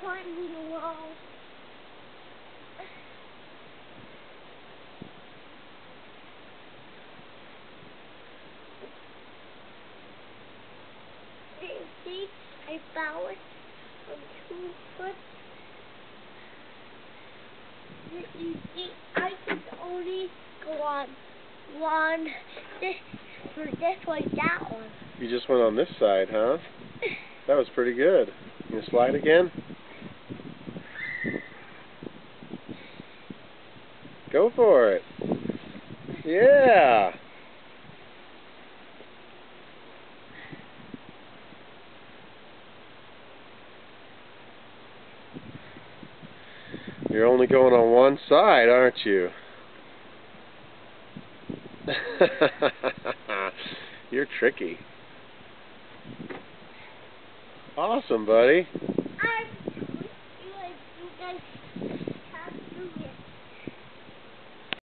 climbing the wall. See, I balanced on two foot. You see, I can only go on one this for this one, that one. You just went on this side, huh? That was pretty good. You slide again? Go for it. Yeah. You're only going on one side, aren't you? You're tricky. Awesome, buddy.